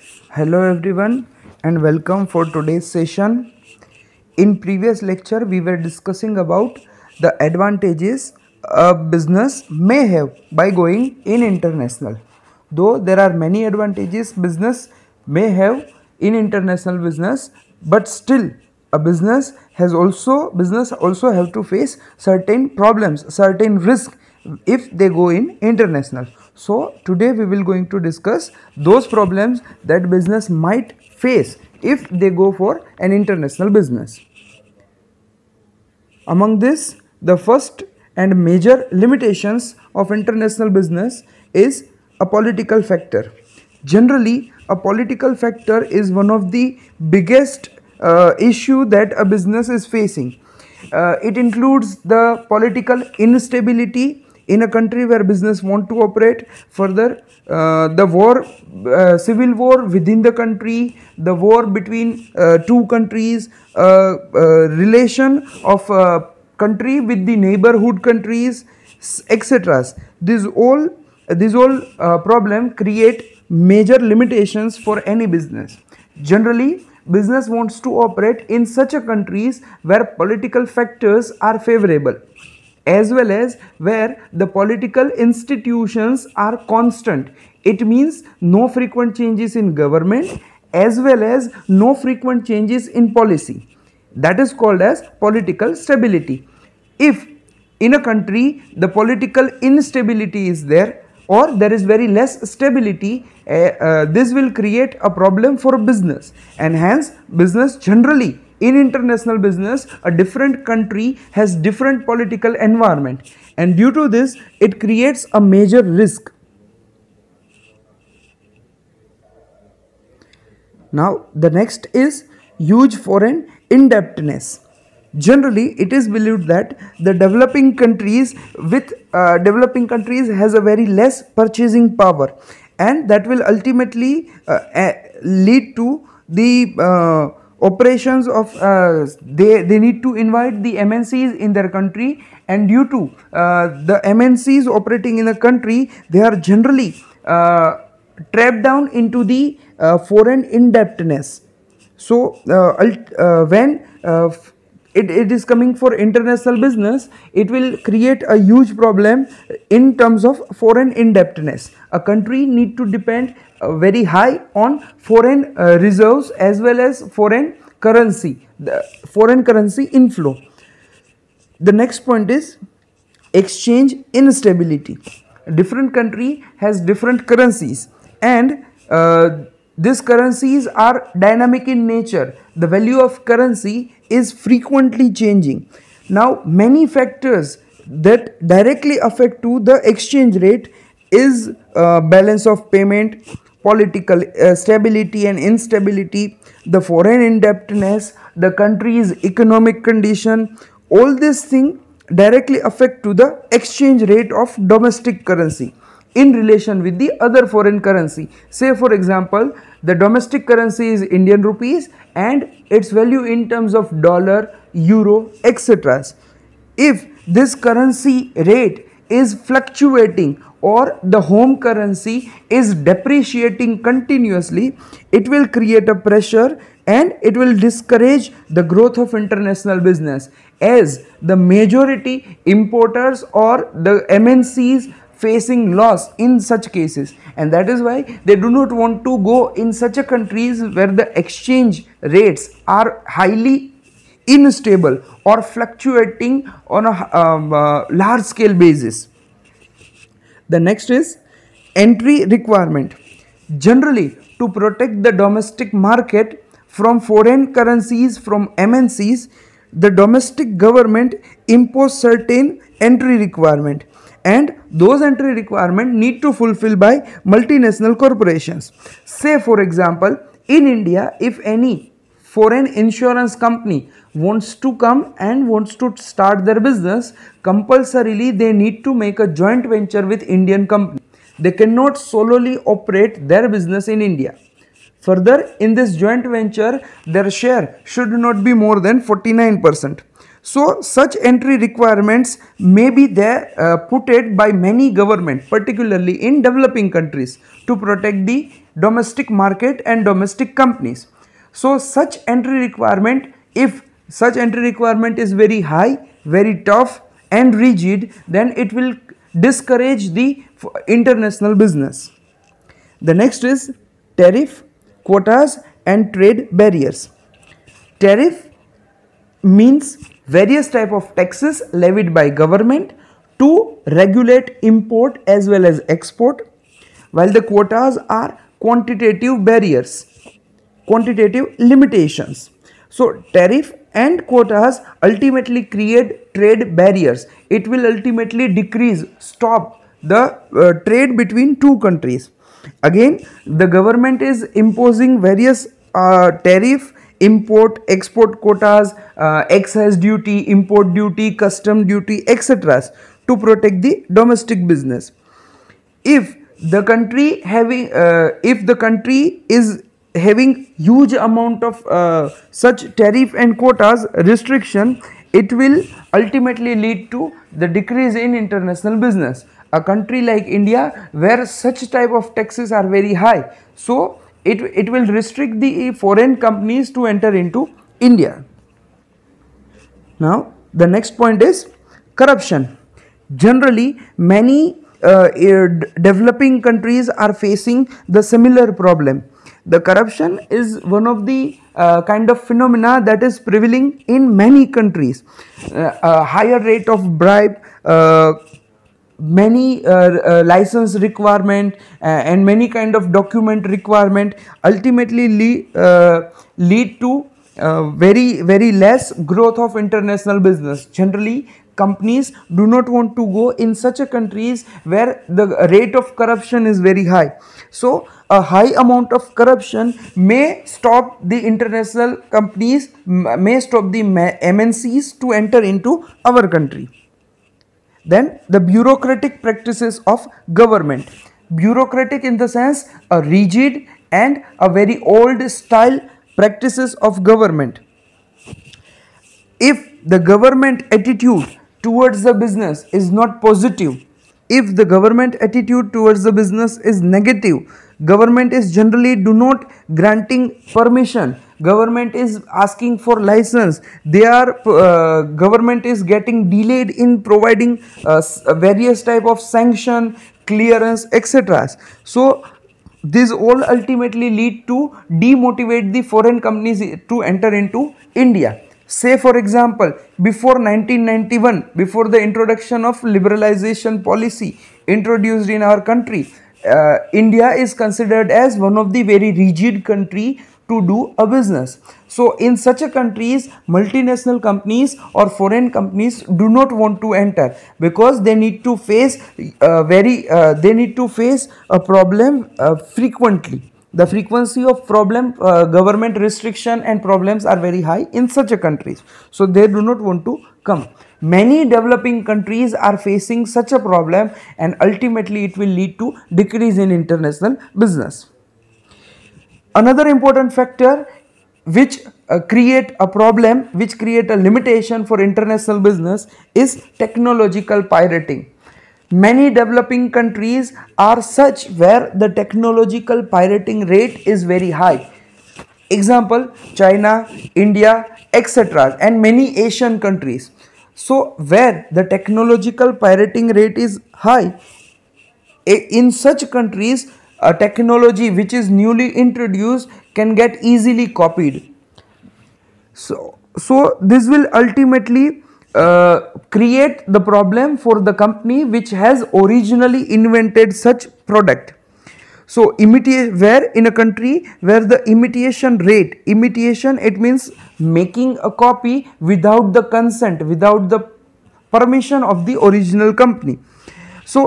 Hello everyone and welcome for today's session. In previous lecture we were discussing about the advantages a business may have by going in international. Though there are many advantages business may have in international business but still a business has also business also have to face certain problems certain risk if they go in international so today we will going to discuss those problems that business might face if they go for an international business among this the first and major limitations of international business is a political factor generally a political factor is one of the biggest uh, issue that a business is facing. Uh, it includes the political instability in a country where business want to operate further uh, the war uh, civil war within the country the war between uh, two countries uh, relation of country with the neighborhood countries etc these all these all problem create major limitations for any business. Generally business wants to operate in such a countries where political factors are favorable as well as where the political institutions are constant. It means no frequent changes in government as well as no frequent changes in policy. That is called as political stability. If in a country the political instability is there or there is very less stability uh, uh, this will create a problem for business and hence business generally in international business a different country has different political environment. And due to this it creates a major risk. Now the next is huge foreign indebtedness. Generally it is believed that the developing countries with uh, developing countries has a very less purchasing power. And that will ultimately uh, lead to the uh, operations of uh, they they need to invite the mncs in their country and due to uh, the mncs operating in the country they are generally uh, trapped down into the foreign indebtedness. So when it, it is coming for international business it will create a huge problem in terms of foreign indebtedness. A country need to depend uh, very high on foreign uh, reserves as well as foreign currency the foreign currency inflow. The next point is exchange instability. Different country has different currencies and uh, these currencies are dynamic in nature the value of currency is frequently changing. Now many factors that directly affect to the exchange rate is uh, balance of payment, political uh, stability and instability, the foreign indebtedness, the country's economic condition, all these things directly affect to the exchange rate of domestic currency in relation with the other foreign currency. Say for example, the domestic currency is Indian rupees and its value in terms of dollar, euro, etc. If this currency rate is fluctuating or the home currency is depreciating continuously, it will create a pressure and it will discourage the growth of international business as the majority importers or the MNCs facing loss in such cases and that is why they do not want to go in such a countries where the exchange rates are highly unstable or fluctuating on a um, uh, large scale basis. The next is entry requirement. Generally to protect the domestic market from foreign currencies from MNCs, the domestic government impose certain entry requirement and those entry requirement need to fulfill by multinational corporations. Say for example, in India, if any foreign insurance company wants to come and wants to start their business, compulsorily they need to make a joint venture with Indian company. They cannot solely operate their business in India. Further, in this joint venture, their share should not be more than 49%. So such entry requirements may be there uh, put it by many government particularly in developing countries to protect the domestic market and domestic companies. So such entry requirement if such entry requirement is very high, very tough and rigid then it will discourage the international business. The next is tariff, quotas and trade barriers. Tariff means various type of taxes levied by government to regulate import as well as export while the quotas are quantitative barriers quantitative limitations. So tariff and quotas ultimately create trade barriers. It will ultimately decrease stop the uh, trade between two countries. Again the government is imposing various uh, tariff import export quotas uh, excise duty import duty custom duty etc to protect the domestic business. If the country having uh, if the country is having huge amount of uh, such tariff and quotas restriction it will ultimately lead to the decrease in international business. A country like india where such type of taxes are very high so it, it will restrict the foreign companies to enter into India. Now the next point is corruption. Generally many uh, developing countries are facing the similar problem. The corruption is one of the uh, kind of phenomena that is prevailing in many countries. Uh, a higher rate of bribe, uh, many uh, uh, license requirement uh, and many kind of document requirement ultimately lead, to very very less growth of international business. Generally companies do not want to go in such a countries where the rate of corruption is very high. So a high amount of corruption may stop the international companies may stop the mncs to enter into our country then the bureaucratic practices of government. Bureaucratic in the sense a rigid and a very old style practices of government. If the government attitude towards the business is not positive, if the government attitude towards the business is negative, government is generally do not granting permission government is asking for license. They are uh, government is getting delayed in providing uh, various type of sanction clearance etc so this all ultimately lead to demotivate the foreign companies to enter into india. Say for example before 1991 before the introduction of liberalization policy introduced in our country uh, india is considered as one of the very rigid country to do a business. So in such a countries, multinational companies or foreign companies do not want to enter because they need to face uh, very, uh, they need to face a problem uh, frequently. The frequency of problem, uh, government restriction and problems are very high in such a countries. So they do not want to come. Many developing countries are facing such a problem and ultimately it will lead to decrease in international business. Another important factor which uh, create a problem, which create a limitation for international business is technological pirating. Many developing countries are such where the technological pirating rate is very high. Example, China, India, etc. and many Asian countries. So, where the technological pirating rate is high, in such countries a technology which is newly introduced can get easily copied. So, so this will ultimately uh, create the problem for the company which has originally invented such product. So where in a country where the imitation rate, imitation it means making a copy without the consent, without the permission of the original company. So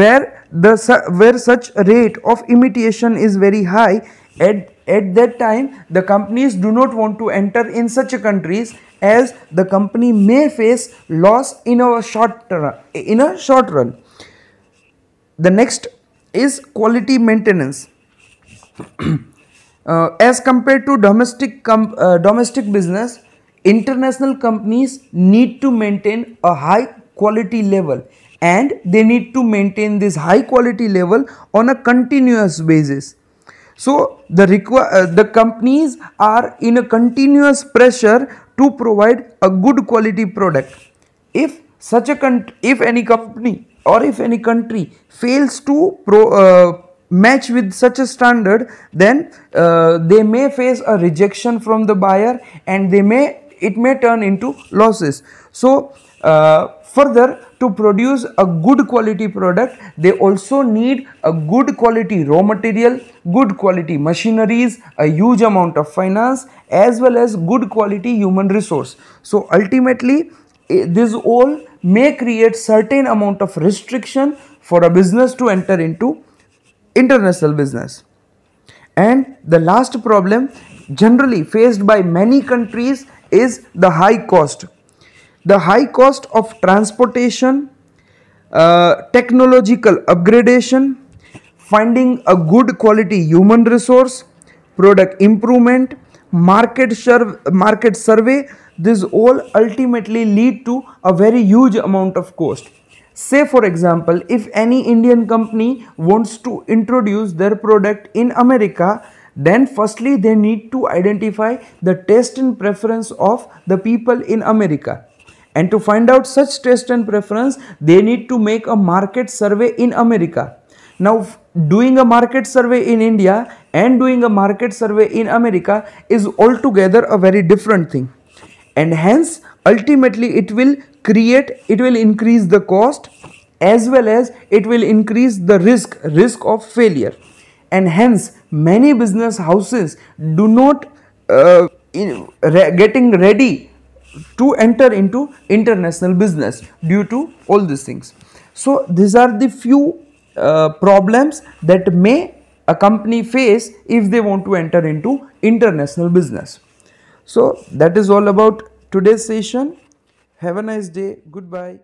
where the where such rate of imitation is very high at at that time the companies do not want to enter in such countries as the company may face loss in a short run in a short run. The next is quality maintenance. Uh, as compared to domestic uh, domestic business international companies need to maintain a high quality level. And they need to maintain this high quality level on a continuous basis. So the uh, the companies are in a continuous pressure to provide a good quality product. If such a if any company or if any country fails to pro- uh, match with such a standard then uh, they may face a rejection from the buyer and they may it may turn into losses. So uh, further to produce a good quality product they also need a good quality raw material good quality machineries a huge amount of finance as well as good quality human resource so ultimately this all may create certain amount of restriction for a business to enter into international business. And the last problem generally faced by many countries is the high cost. The high cost of transportation, uh, technological upgradation, finding a good quality human resource, product improvement, market, market survey, this all ultimately lead to a very huge amount of cost Say for example, if any Indian company wants to introduce their product in America, then firstly they need to identify the taste and preference of the people in America. And to find out such taste and preference, they need to make a market survey in America. Now, doing a market survey in India and doing a market survey in America is altogether a very different thing. And hence, ultimately, it will create it will increase the cost as well as it will increase the risk risk of failure and hence many business houses do not uh, getting ready to enter into international business due to all these things so these are the few uh, problems that may a company face if they want to enter into international business so that is all about today's session have a nice day. Goodbye.